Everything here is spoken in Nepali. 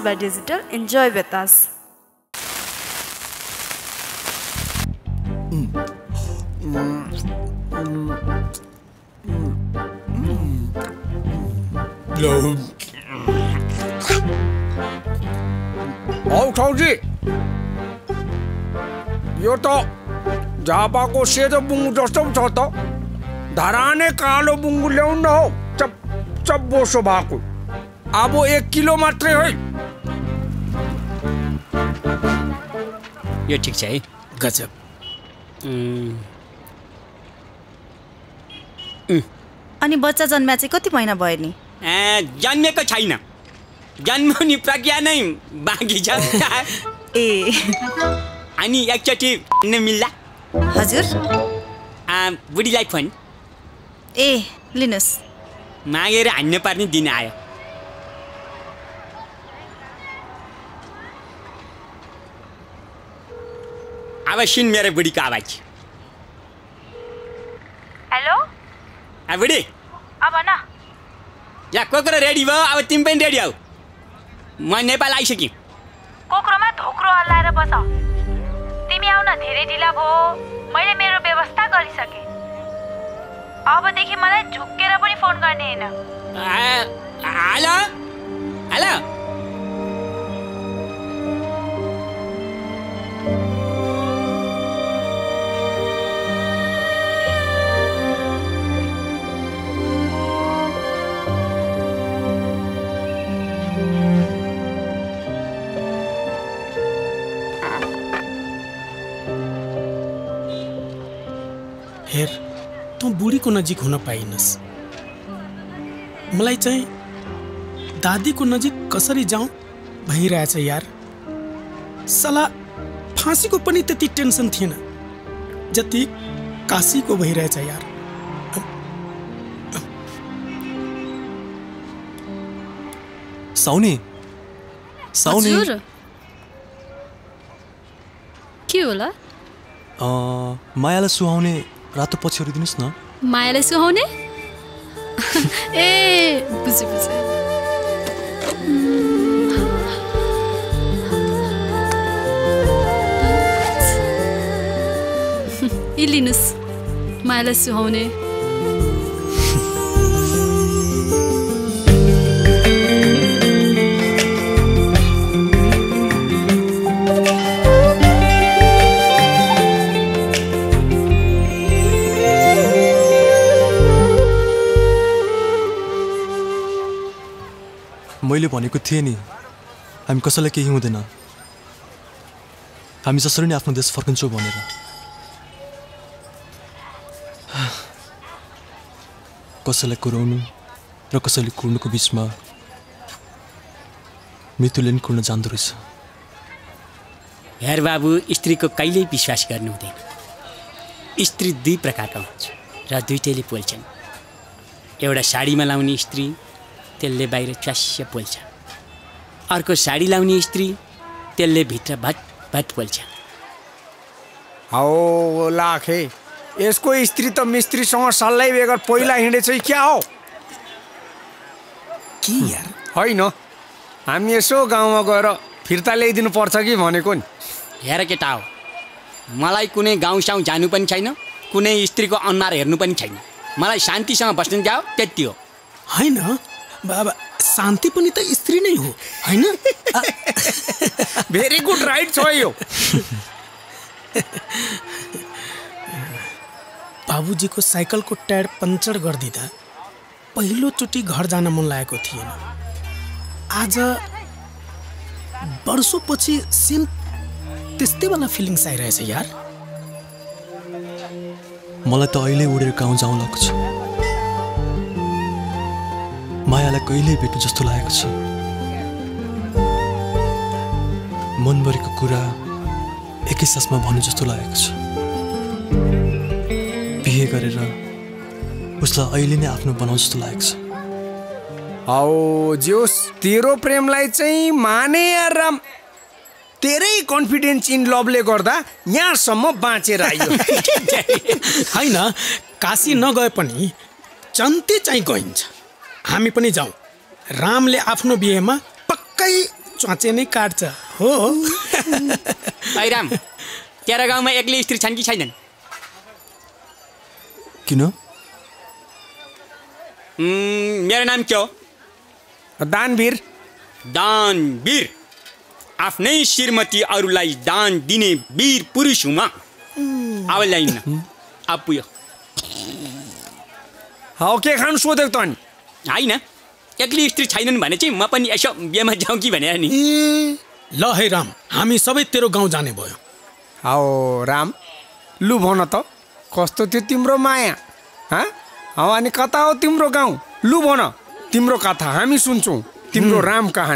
Voice Digital. Enjoy with us. 어우 정지 이것도 잡아고 시에도 뭉구졌어 저도 나라 안에 깔로 뭉구려고 나오 짭짭 보소 바꾸 kilo मात्रै है यो ठिक छ है। गजब। अनि बच्चा जन्म्या चाहिँ कति महिना भयो नि? ए, जन्मेको छैन। जन्माउने प्रक्रिया नै बाँकी छ। ए। अनि एकचोटि नै मिल्ला। हजुर। आ, बुढीलाई फोन। ए लिनुहोस्। मागेर हान्नु पर्ने दिन आयो। अब सुन मेरो बुढीको आवाज हेलो बुढी अब न या कुकुरो रेडी भयो अब तिमी पनि रेडी हौ म नेपाल आइसकेँ कोक्रोमा धोक्रो हल्लाएर बस तिमी आउन धेरै ढिला भयो मैले मेरो व्यवस्था गरिसकेँ अबदेखि मलाई झुक्केर पनि फोन गर्ने होइन हेलो हेलो हेर तँ बुढीको नजिक हुन पाइनस्। मलाई चाहिँ दादीको नजिक कसरी जाउँ भइरहेछ यार। सला फाँसीको पनि त्यति टेन्सन थिएन। जति काशीको भइरहेछ यार। साउनी साउनी के होला मायालाई सुहाउने रातो पछ्याउरिदिनुहोस् न मायालाई सुहाउने ए बुझेँ बुझेँ यी लिनुहोस् मायालाई सुहाउने मैले भनेको थिएँ नि हामी कसैलाई केही हुँदैन। हामी जसरी नै आफ्नो देश फर्कन्छौँ भनेर। कसैलाई कुराउनु र कसैले कुर्नुको बिचमा मृत्युले नि कुर्न जान्दो रहेछ। हेर बाबु स्त्रीको कहिल्यै विश्वास गर्नु हुँदैन। स्त्री दुई प्रकारका हुन्छ र दुइटैले पोल्छन्। एउटा साडीमा लाउने स्त्री त्यसले बाहिर च्वास्य पोल्छ। अर्को साडी लाउने स्त्री त्यसले भित्र भट भट पोल्छ। हौ लाखे यसको स्त्री त मिस्त्रीसँग सल्लाह बेगर पहिला हिँडेछ क्या हो? के यार? होइन हामी यसो गाउँमा गएर फिर्ता ल्याइदिनु पर्छ कि भनेको नि। हेर केटा हो मलाई कुनै गाउँसाउँ जानु पनि छैन कुनै स्त्रीको अनुहार हेर्नु पनि छैन। मलाई शान्तिसँग बस्नु जाओ त्यति हो। होइन बाबा शान्ति पनि त स्त्री नै हो होइन? भेरी गुड राइट छ यो बाबुजीको साइकलको टायर पङ्चर गरिदिँदा पहिलोचोटि घर जान मन लागेको थिएन। आज वर्षौँपछि सेम त्यस्तै वाला फिलिङ्स आइरहेछ यार। मलाई त अहिले उडेर गाउँ जाउँ लागेको छ मायालाई कहिल्यै भेट्नु जस्तो लागेको छ। मनभरिको कुरा एकै सासमा भन्नु जस्तो लागेको छ। बिहे गरेर उसलाई अहिले नै आफ्नो बनाउ जस्तो लागेको छ। हौ जोस् तेरो प्रेमलाई चाहिँ माने यार राम। तेरै कन्फिडेन्स इन लभले गर्दा यहाँसम्म बाँचेर आयो होइन काशी नगए पनि चन्ते चाहिँ गइन्छ। हामी पनि जाउँ। रामले आफ्नो बिहेमा पक्कै च्वाचे नै काट्छ। हो? राम तेरो गाउँमा एक्लै स्त्री छन् कि छैनन्? किन? मेरो नाम के हो? दानवीर। दानवीर? आफ्नै श्रीमती अरूलाई दान दिने वीर पुरुष हुँ म। अब ल्याइन्न अब पुग्यो हौ के खानु सोधेको त अनि होइन? एक्लै स्त्री छैनन् भने चाहिँ म पनि यसो बिहेमा जाउँ कि भनेर नि? ल है राम हामी सबै तेरो गाउँ जाने भयो। हौ राम लु भन त कस्तो थियो तिम्रो माया? हँ? हौ अनि कता हो तिम्रो गाउँ? लु भन तिम्रो कथा हामी सुन्छौँ तिम्रो राम कहानी।